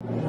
you